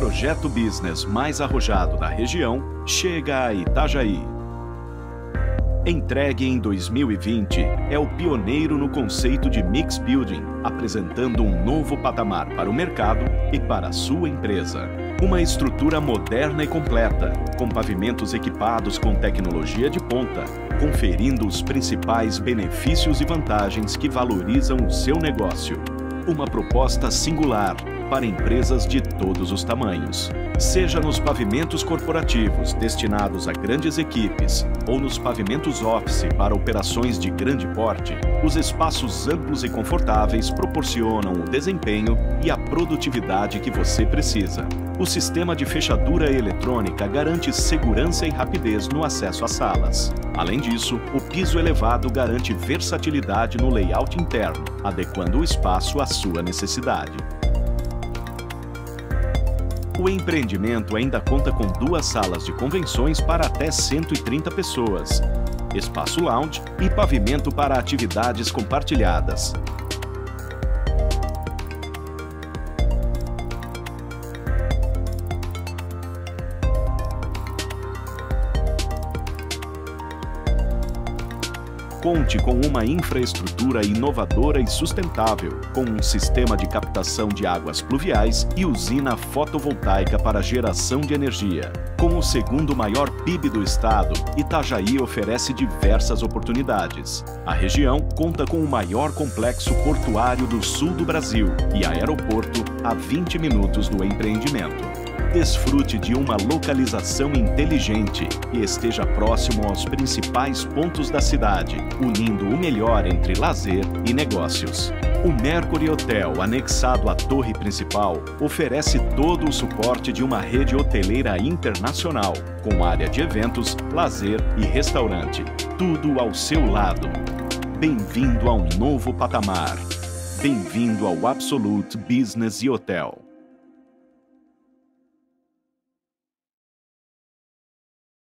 projeto business mais arrojado da região chega a Itajaí. Entregue em 2020, é o pioneiro no conceito de mix building, apresentando um novo patamar para o mercado e para a sua empresa. Uma estrutura moderna e completa, com pavimentos equipados com tecnologia de ponta, conferindo os principais benefícios e vantagens que valorizam o seu negócio. Uma proposta singular para empresas de todos os tamanhos. Seja nos pavimentos corporativos destinados a grandes equipes ou nos pavimentos office para operações de grande porte, os espaços amplos e confortáveis proporcionam o desempenho e a produtividade que você precisa. O sistema de fechadura eletrônica garante segurança e rapidez no acesso às salas. Além disso, o piso elevado garante versatilidade no layout interno, adequando o espaço à sua necessidade. O empreendimento ainda conta com duas salas de convenções para até 130 pessoas, espaço lounge e pavimento para atividades compartilhadas. Conte com uma infraestrutura inovadora e sustentável, com um sistema de captação de águas pluviais e usina fotovoltaica para geração de energia. Com o segundo maior PIB do estado, Itajaí oferece diversas oportunidades. A região conta com o maior complexo portuário do sul do Brasil e aeroporto a 20 minutos do empreendimento. Desfrute de uma localização inteligente e esteja próximo aos principais pontos da cidade, unindo o melhor entre lazer e negócios. O Mercury Hotel, anexado à torre principal, oferece todo o suporte de uma rede hoteleira internacional, com área de eventos, lazer e restaurante. Tudo ao seu lado. Bem-vindo a um novo patamar. Bem-vindo ao Absolute Business e Hotel.